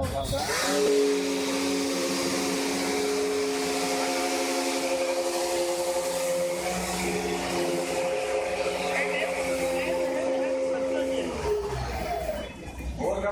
Oh, well, well.